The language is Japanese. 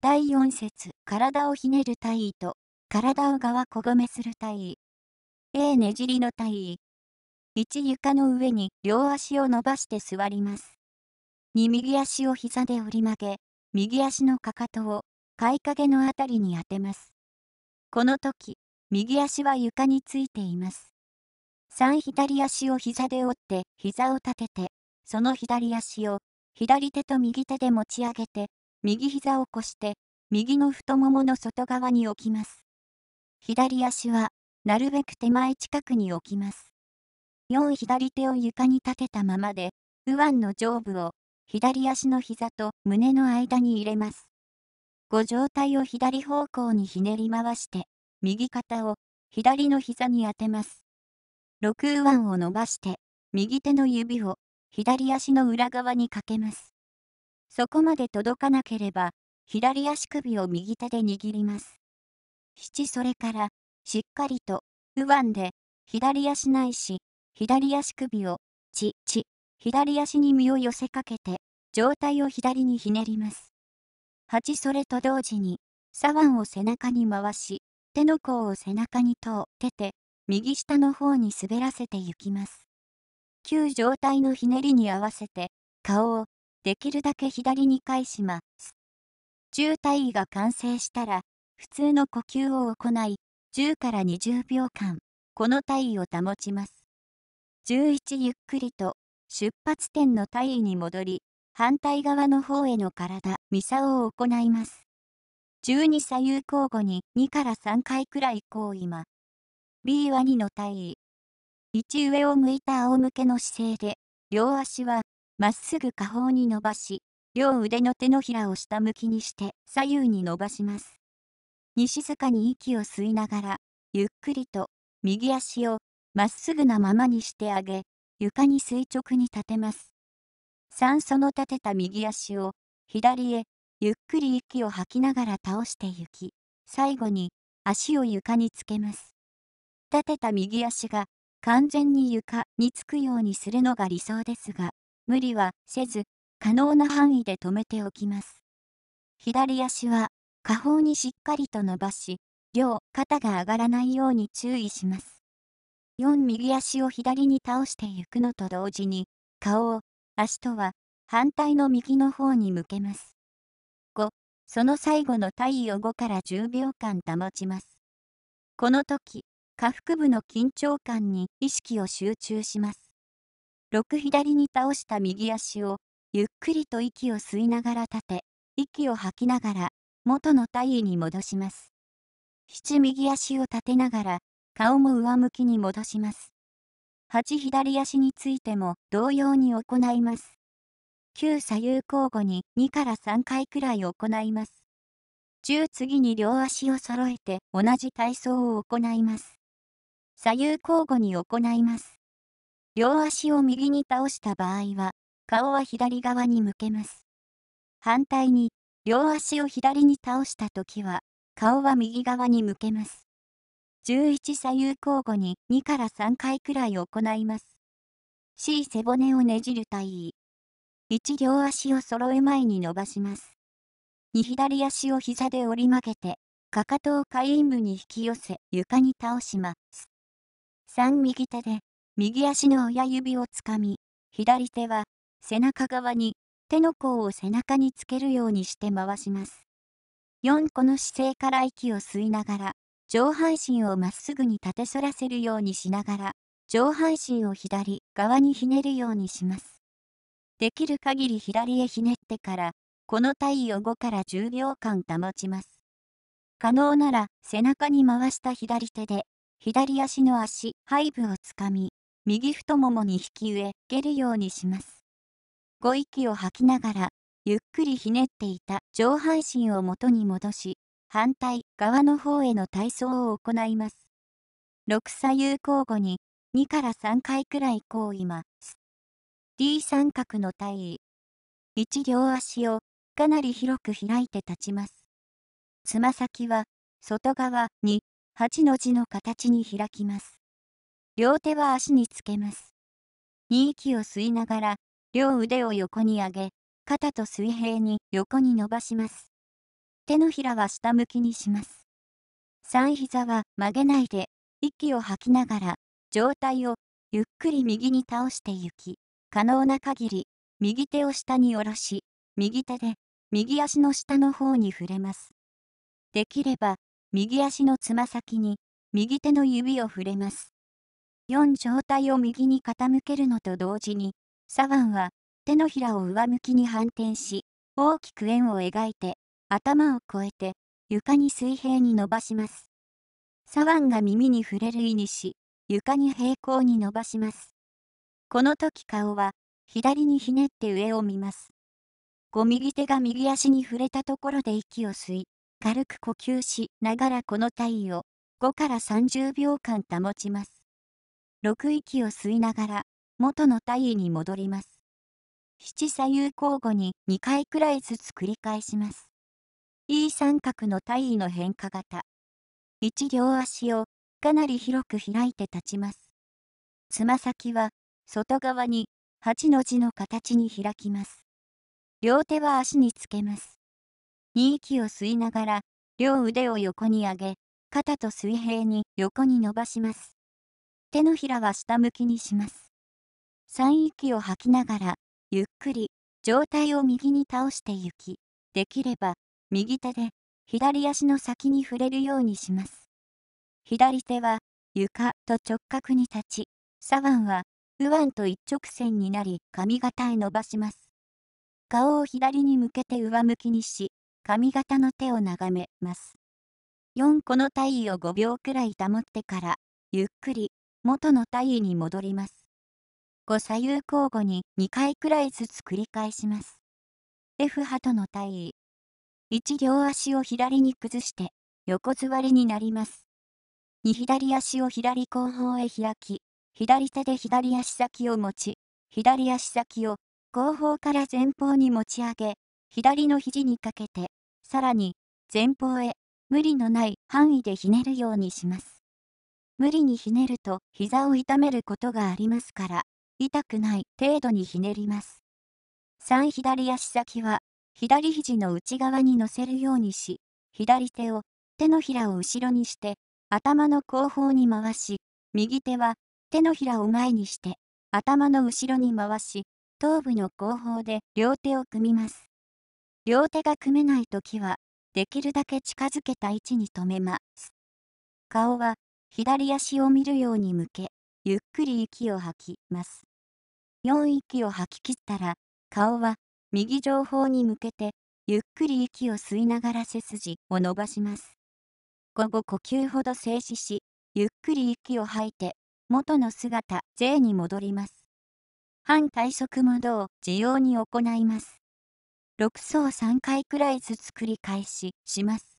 第4節、体をひねる体位と、体を側こごめする体位。A ねじりの体位。1床の上に両足を伸ばして座ります。2右足を膝で折り曲げ、右足のかかとを貝影のあたりに当てます。この時、右足は床についています。3左足を膝で折って膝を立てて、その左足を左手と右手で持ち上げて、右膝を越して、右の太ももの外側に置きます。左足は、なるべく手前近くに置きます。4左手を床に立てたままで、右腕の上部を左足の膝と胸の間に入れます。5上体を左方向にひねり回して、右肩を左の膝に当てます。6右腕を伸ばして、右手の指を左足の裏側にかけます。そこまで届かなければ、左足首を右手で握ります。七それから、しっかりと、右腕で、左足ないし、左足首を、ち、ち、左足に身を寄せかけて、上体を左にひねります。八それと同時に、左腕を背中に回し、手の甲を背中に通ってて、右下の方に滑らせて行きます。旧状態のひねりに合わせて、顔をできるだけ左に返します。渋滞が完成したら、普通の呼吸を行い、10から20秒間、この体位を保ちます。11ゆっくりと、出発点の体位に戻り、反対側の方への体、ミサを行います。12左右交互に2から3回くらい行為ま。B は2の体位。1上を向いた仰向けの姿勢で、両足はまっすぐ下方に伸ばし、両腕の手のひらを下向きにして左右に伸ばします。に静かに息を吸いながら、ゆっくりと右足をまっすぐなままにしてあげ、床に垂直に立てます。酸素の立てた右足を左へゆっくり息を吐きながら倒してゆき、最後に足を床につけます。立てた右足が完全に床につくようにするのが理想ですが、無理はせず、可能な範囲で止めておきます。左足は下方にしっかりと伸ばし、両肩が上がらないように注意します。4右足を左に倒していくのと同時に、顔を足とは反対の右の方に向けます。5、その最後の体位を5から10秒間保ちます。この時、下腹部の緊張感に意識を集中します。6左に倒した右足をゆっくりと息を吸いながら立て、息を吐きながら元の体位に戻します。7右足を立てながら顔も上向きに戻します。8左足についても同様に行います。9左右交互に2から3回くらい行います。10次に両足を揃えて同じ体操を行います。左右交互に行います。両足を右に倒した場合は、顔は左側に向けます。反対に、両足を左に倒したときは、顔は右側に向けます。11左右交互に2から3回くらい行います。C 背骨をねじる体位。1両足を揃え前に伸ばします。2左足を膝で折り曲げて、かかとを下陰部に引き寄せ床に倒します。3右手で右足の親指をつかみ、左手は背中側に手の甲を背中につけるようにして回します。4この姿勢から息を吸いながら、上半身をまっすぐに立て反らせるようにしながら、上半身を左側にひねるようにします。できる限り左へひねってから、この体位を5から10秒間保ちます。可能なら背中に回した左手で左足の足、背部をつかみ、右太ももに引き上げるようにします。ご息を吐きながら、ゆっくりひねっていた上半身を元に戻し、反対側の方への体操を行います。6左右交互に2から3回くらい行為ます。D 三角の体位。1両足をかなり広く開いて立ちます。つま先は外側に8の字の形に開きます。両手は足につけます。2息を吸いながら、両腕を横に上げ、肩と水平に横に伸ばします。手のひらは下向きにします。3膝は曲げないで、息を吐きながら、上体をゆっくり右に倒して行き、可能な限り、右手を下に下ろし、右手で、右足の下の方に触れます。できれば、右足のつま先に、右手の指を触れます。4上体を右に傾けるのと同時に、左腕は手のひらを上向きに反転し、大きく円を描いて、頭を越えて、床に水平に伸ばします。左腕が耳に触れる意にし、床に平行に伸ばします。この時顔は、左にひねって上を見ます。5右手が右足に触れたところで息を吸い、軽く呼吸しながらこの体位を5から30秒間保ちます。6息を吸いながら元の体位に戻ります。七左右交互に2回くらいずつ繰り返します。E 三角の体位の変化型。1両足をかなり広く開いて立ちます。つま先は外側に8の字の形に開きます。両手は足につけます。2息を吸いながら両腕を横に上げ、肩と水平に横に伸ばします。手のひらは下向きにします。3息を吐きながらゆっくり上体を右に倒して行き、できれば右手で左足の先に触れるようにします。左手は床と直角に立ち、左腕は右腕と一直線になり髪型へ伸ばします。顔を左に向けて上向きにし、髪型の手を眺めます。4この体位を5秒くらい保ってから、ゆっくり元の体位に戻ります。5左右交互に2回くらいずつ繰り返します。F ハトの体位。1両足を左に崩して横座りになります。2左足を左後方へ開き、左手で左足先を持ち、左足先を後方から前方に持ち上げ、左の肘にかけて、さらに前方へ無理のない範囲でひねるようにします。無理にひねると膝を痛めることがありますから、痛くない程度にひねります。3左足先は左肘の内側に乗せるようにし、左手を手のひらを後ろにして頭の後方に回し、右手は手のひらを前にして頭の後ろに回し、頭部の後方で両手を組みます。両手が組めないときは、できるだけ近づけた位置に止めます。顔は左足を見るように向け、ゆっくり息を吐きます。4息を吐き切ったら、顔は右上方に向けて、ゆっくり息を吸いながら背筋を伸ばします。午後呼吸ほど静止し、ゆっくり息を吐いて、元の姿 J に戻ります。反体側無動を自用に行います。6層3回くらいずつ繰り返しします。